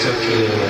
still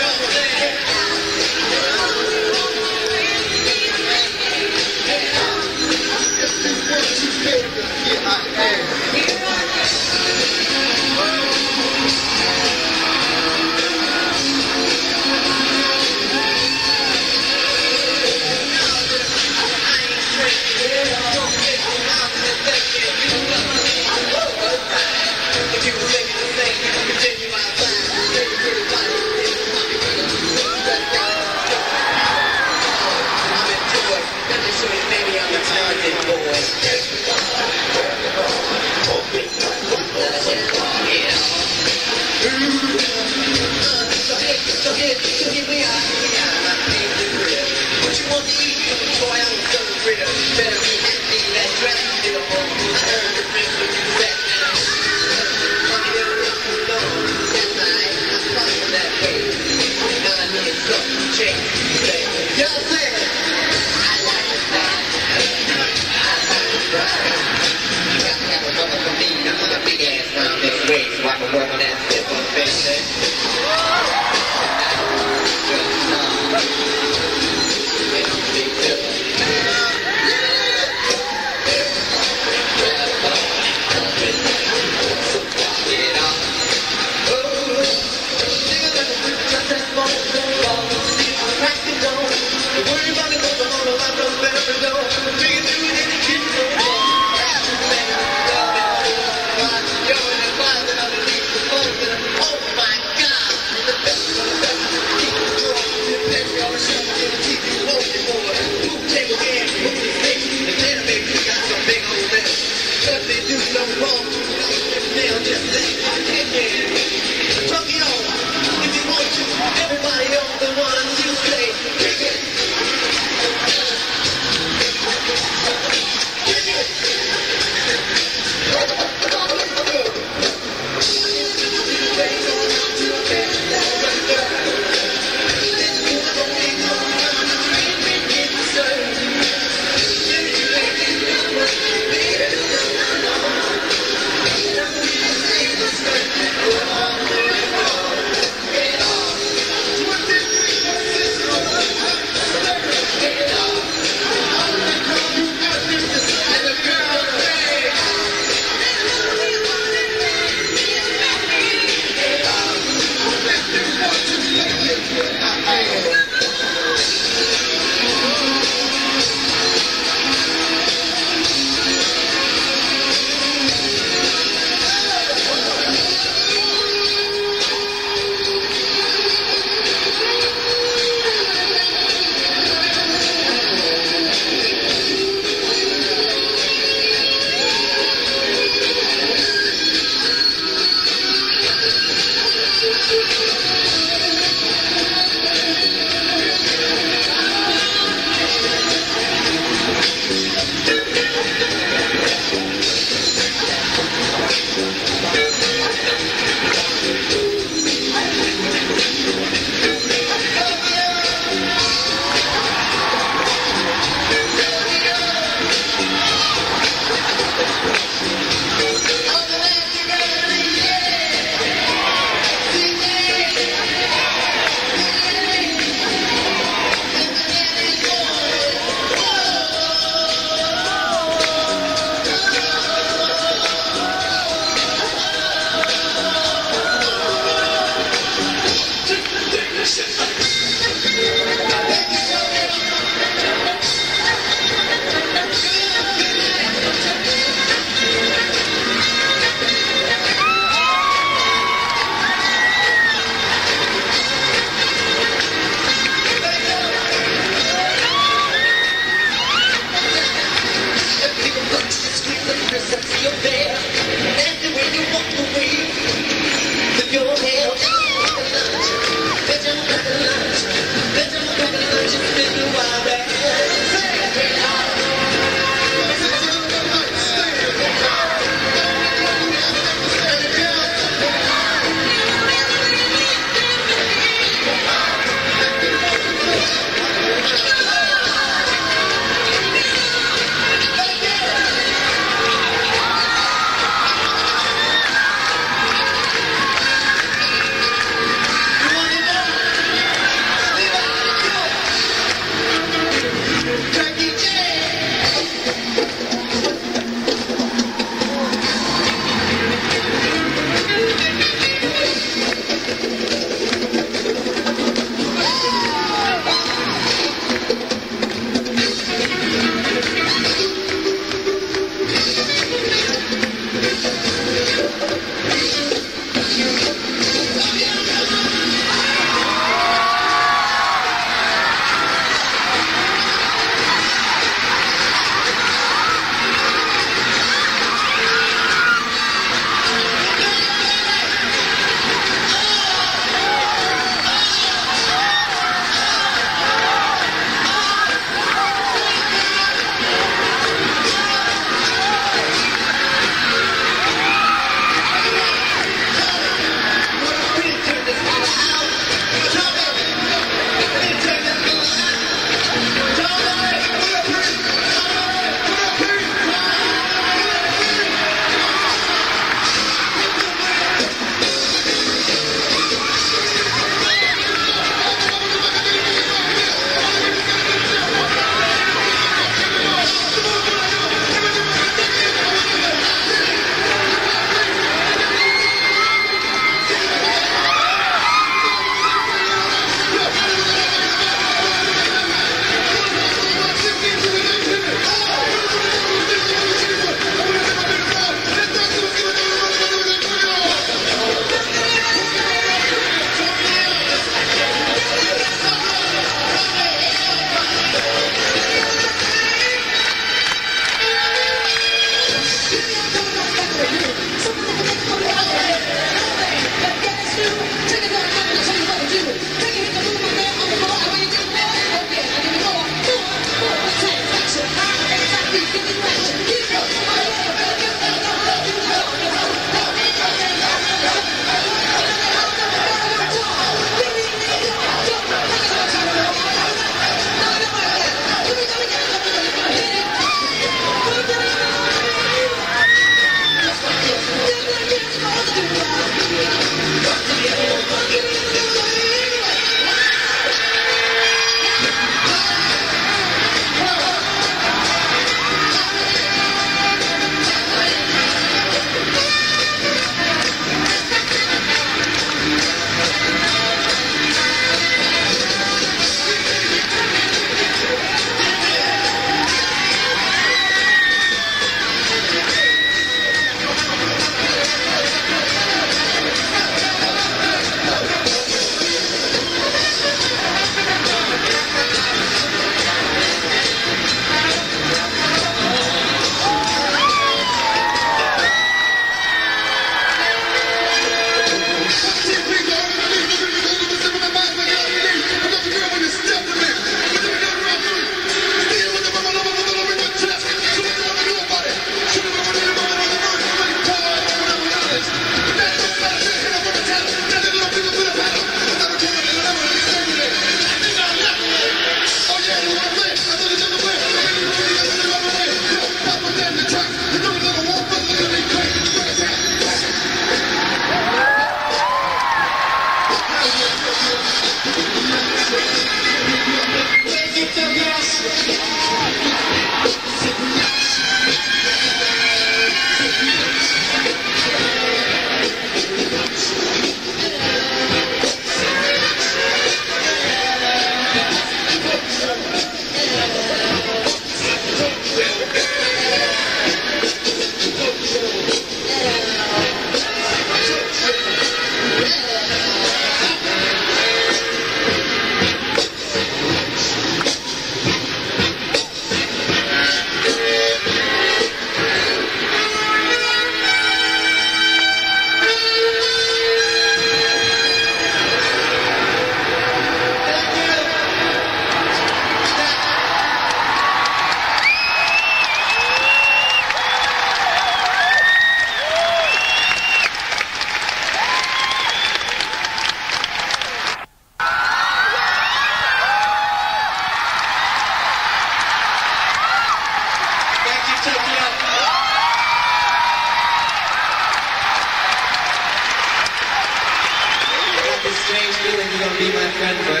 be my friend